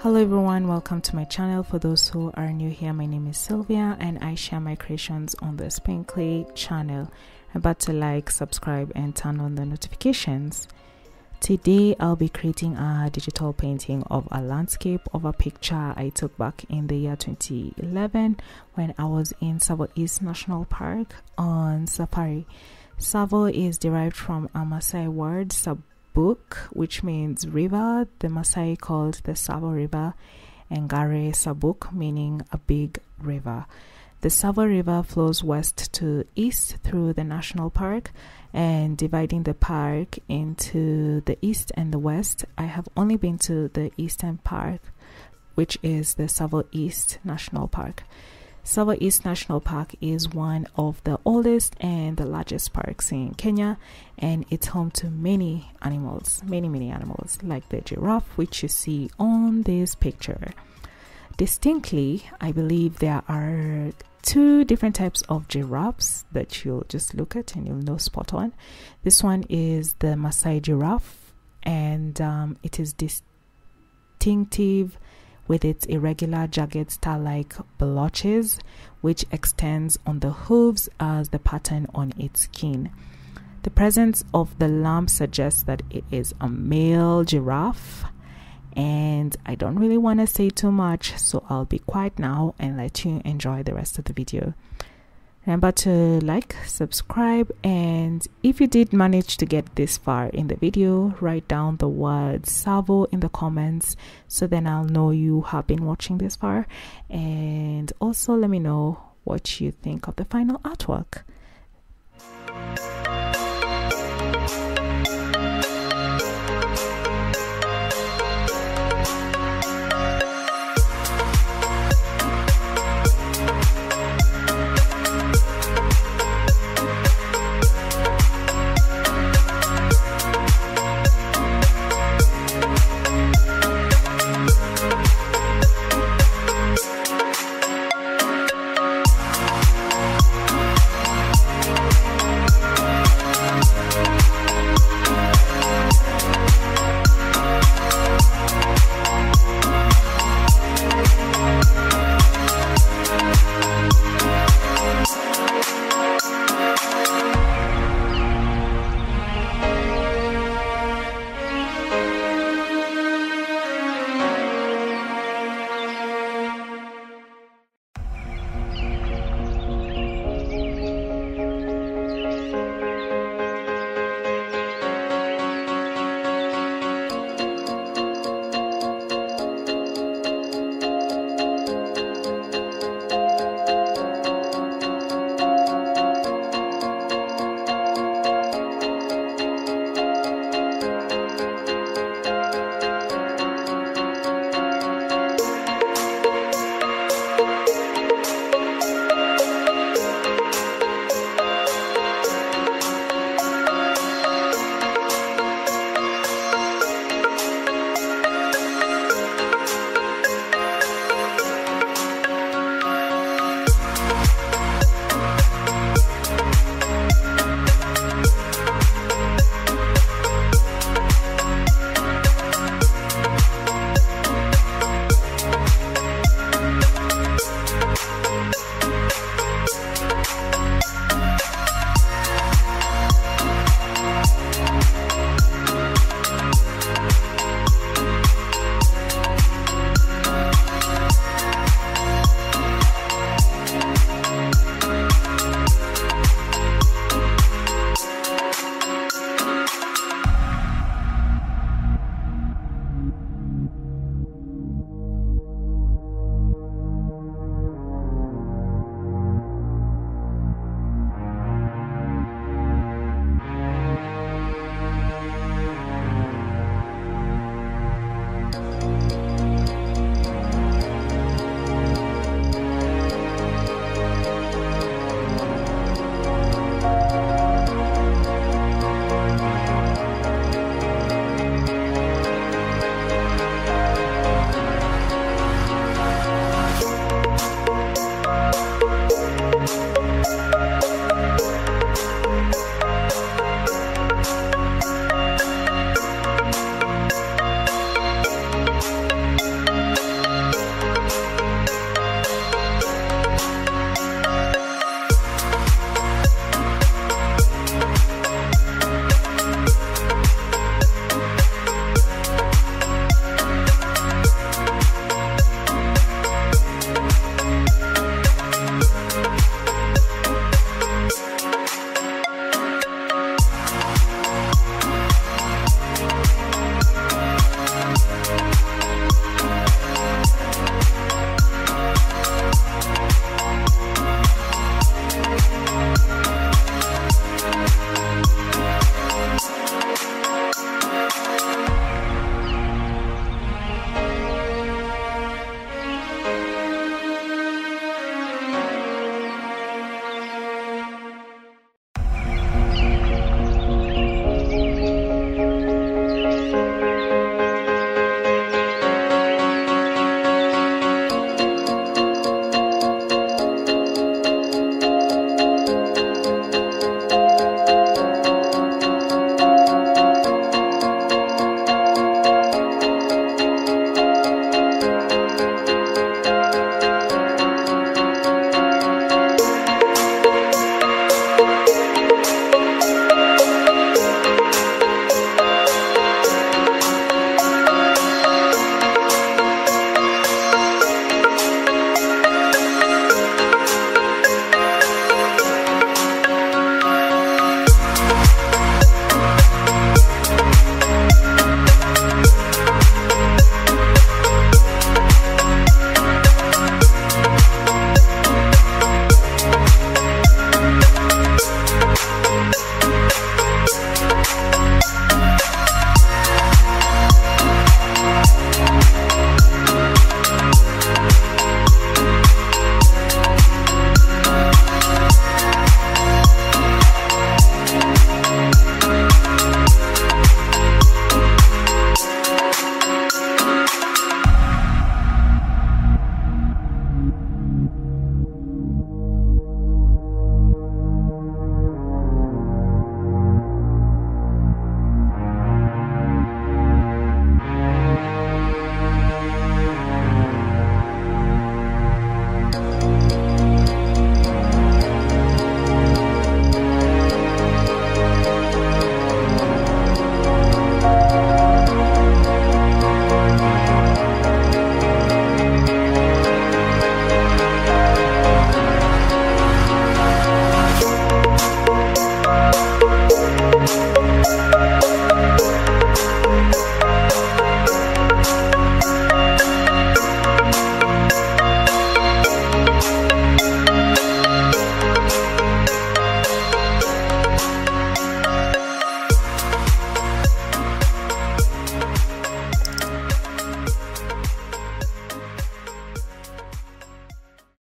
Hello everyone, welcome to my channel. For those who are new here, my name is Sylvia and I share my creations on the Spinkly channel. About to like, subscribe and turn on the notifications. Today I'll be creating a digital painting of a landscape of a picture I took back in the year 2011 when I was in Tsavo East National Park on safari. Tsavo is derived from a Maasai word, which means river. The Maasai called the Tsavo River Engare Sabuk, meaning a big river. The Tsavo River flows west to east through the national park and dividing the park into the east and the west. I have only been to the eastern park, which is the Tsavo East National Park. Tsavo East National Park is one of the oldest and the largest parks in Kenya, and it's home to many animals, many, many animals, like the giraffe, which you see on this picture. Distinctly, I believe there are two different types of giraffes that you'll just look at and you'll know spot on. This one is the Maasai giraffe, and um, it is distinctive with its irregular jagged star-like blotches which extends on the hooves as the pattern on its skin. The presence of the lump suggests that it is a male giraffe and I don't really want to say too much so I'll be quiet now and let you enjoy the rest of the video. Remember to like, subscribe, and if you did manage to get this far in the video, write down the word Tsavo in the comments so then I'll know you have been watching this far. And also let me know what you think of the final artwork.